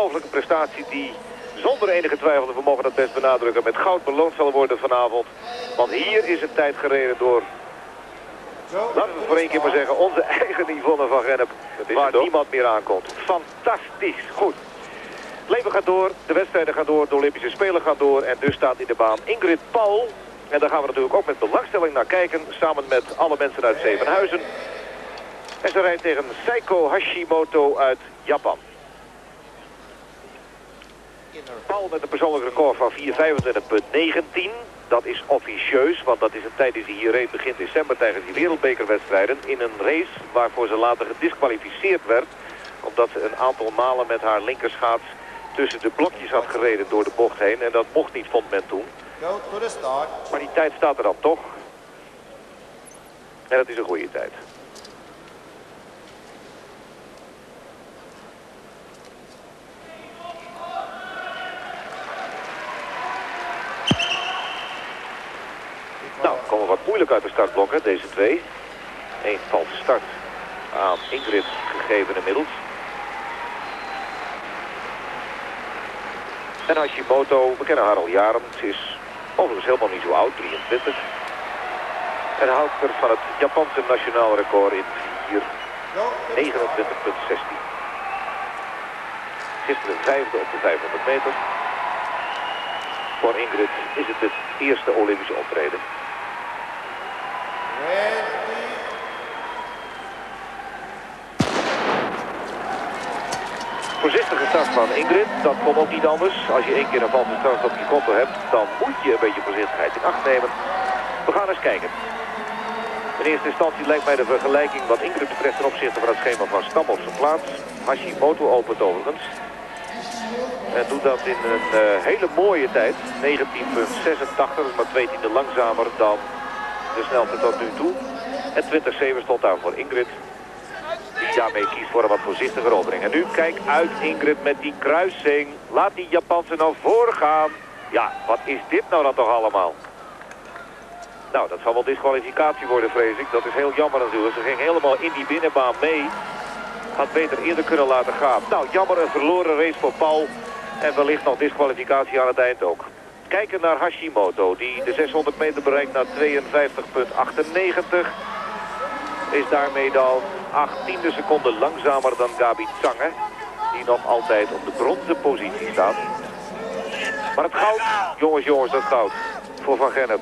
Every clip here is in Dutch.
ongelofelijke prestatie die zonder enige twijfel, en we mogen dat best benadrukken, met goud beloond zal worden vanavond. Want hier is een tijd gereden door, laten we voor één keer maar zeggen, onze eigen Yvonne van Gennep. Waar niemand meer aankomt. Fantastisch, goed. Het leven gaat door, de wedstrijden gaan door, de Olympische Spelen gaan door. En dus staat in de baan Ingrid Paul. En daar gaan we natuurlijk ook met belangstelling naar kijken, samen met alle mensen uit Zevenhuizen. En ze rijdt tegen Seiko Hashimoto uit Japan. Paul met een persoonlijk record van 4.25.19. Dat is officieus, want dat is een tijd die ze hier reed begin december tijdens die wereldbekerwedstrijden. In een race waarvoor ze later gedisqualificeerd werd. Omdat ze een aantal malen met haar linkerschaats tussen de blokjes had gereden door de bocht heen. En dat mocht niet, vond men toen. Maar die tijd staat er dan toch. En dat is een goede tijd. Nou, komen wat moeilijk uit de startblokken, deze twee. Eén valse start aan Ingrid gegeven inmiddels. En Hashimoto, we kennen haar al jaren. Ze is overigens helemaal niet zo oud, 23. En houdt er van het Japanse nationaal record in 4, 29.16. Gisteren vijfde op de 500 meter. Voor Ingrid is het het eerste Olympische optreden. Voorzichtige start van Ingrid, dat kon ook niet anders. Als je één keer een valse start op je konto hebt, dan moet je een beetje voorzichtigheid in acht nemen. We gaan eens kijken. In eerste instantie lijkt mij de vergelijking wat Ingrid betreft ten opzichte van het schema van Stam op zijn plaats. Hashimoto opent overigens. En doet dat in een uh, hele mooie tijd. 19.86, dus maar twee tienden langzamer dan de snelste tot nu toe. En 20.7 stond daar voor Ingrid. Die daarmee kiest voor een wat voorzichtiger opening. En nu kijk uit Ingrid met die kruising. Laat die Japanse nou voorgaan. Ja, wat is dit nou dan toch allemaal? Nou, dat zal wel disqualificatie worden, vrees ik. Dat is heel jammer natuurlijk. Ze ging helemaal in die binnenbaan mee. Had beter eerder kunnen laten gaan. Nou, jammer, een verloren race voor Paul. En wellicht nog disqualificatie aan het eind ook. Kijken naar Hashimoto, die de 600 meter bereikt naar 52,98. Is daarmee dan 18 seconden langzamer dan Gabi Zange. Die nog altijd op de bronzen positie staat. Maar het goud, jongens, jongens, dat goud. Voor Van Gennep.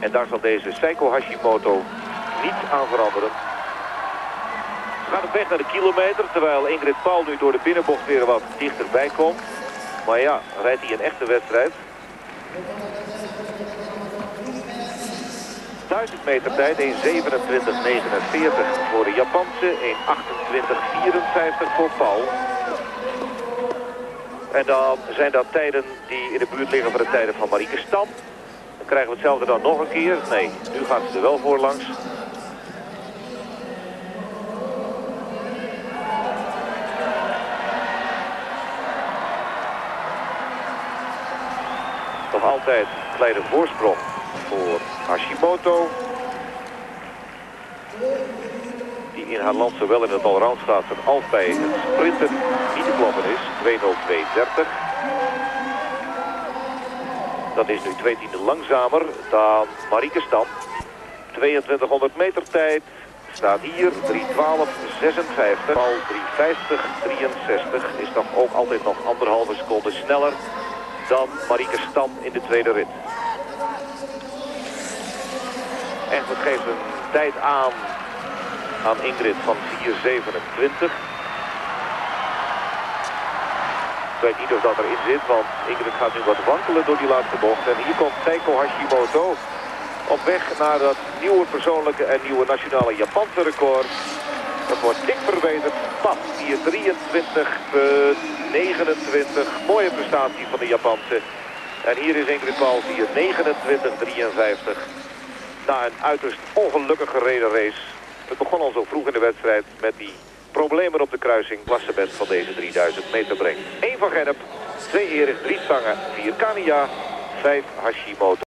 En daar zal deze Seiko Hashimoto niet aan veranderen. Gaat op weg naar de kilometer, terwijl Ingrid Paul nu door de binnenbocht weer wat dichterbij komt. Maar ja, rijdt hij een echte wedstrijd. 1000 meter tijd, 1.27.49 voor de Japanse, 1.28.54 voor Paul. En dan zijn dat tijden die in de buurt liggen van de tijden van Marieke Stam. Dan krijgen we hetzelfde dan nog een keer. Nee, nu gaat ze er wel voor langs. Nog altijd een kleine voorsprong voor Hashimoto. Die in haar land zowel in het allround staat als bij het sprinten niet te kloppen is. 2.02.30. Dat is nu twee tienden langzamer dan Marieke Stam. 2200 meter tijd staat hier 3.12.56. Al 3.50.63 is toch ook altijd nog anderhalve seconde sneller dan Marieke Stam in de tweede rit. En het geeft een tijd aan aan Ingrid van 4.27. Ik weet niet of dat erin zit, want Ingrid gaat nu wat wankelen door die laatste bocht. En hier komt Seiko Hashimoto op weg naar dat nieuwe persoonlijke en nieuwe nationale Japanse record. Dat wordt dik verbeterd. Pas 4.23.29. Mooie prestatie van de Japanse. En hier is Ingrid Paul 4.29.53. Na een uiterst ongelukkig gereden race. Het begon al zo vroeg in de wedstrijd met die problemen op de kruising. Klassement van deze 3000 meter brengt. 1 van Gennep, 2 Erik, 3 Stangen, 4 Kania, 5 Hashimoto.